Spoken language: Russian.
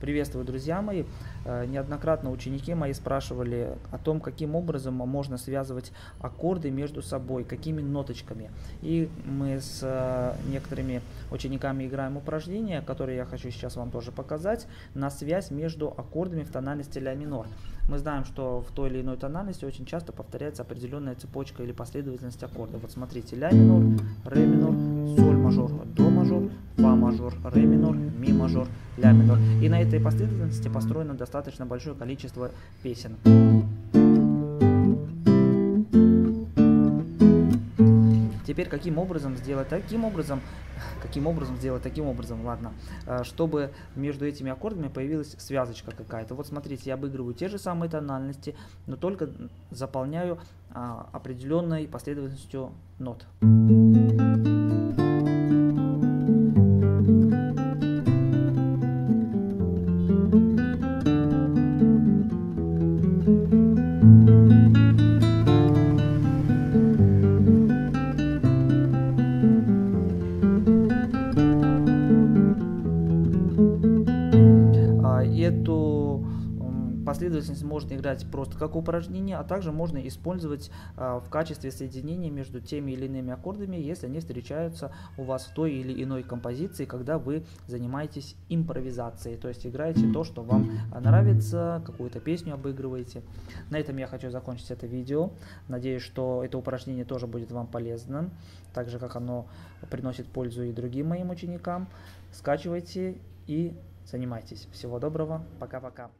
Приветствую, друзья мои. Э, неоднократно ученики мои спрашивали о том, каким образом можно связывать аккорды между собой, какими ноточками. И мы с э, некоторыми учениками играем упражнения, которые я хочу сейчас вам тоже показать, на связь между аккордами в тональности ля минор. Мы знаем, что в той или иной тональности очень часто повторяется определенная цепочка или последовательность аккордов. Вот смотрите, ля минор, ре минор, соль мажор, до мажор, ре минор, ми мажор, ля минор. И на этой последовательности построено достаточно большое количество песен. Теперь каким образом сделать таким образом, каким образом сделать таким образом, ладно, э, чтобы между этими аккордами появилась связочка какая-то. Вот смотрите, я обыгрываю те же самые тональности, но только заполняю а, определенной последовательностью нот. Эту последовательность можно играть просто как упражнение, а также можно использовать а, в качестве соединения между теми или иными аккордами, если они встречаются у вас в той или иной композиции, когда вы занимаетесь импровизацией, то есть играете то, что вам нравится, какую-то песню обыгрываете. На этом я хочу закончить это видео. Надеюсь, что это упражнение тоже будет вам полезным, так же как оно приносит пользу и другим моим ученикам. Скачивайте и занимайтесь. Всего доброго, пока-пока.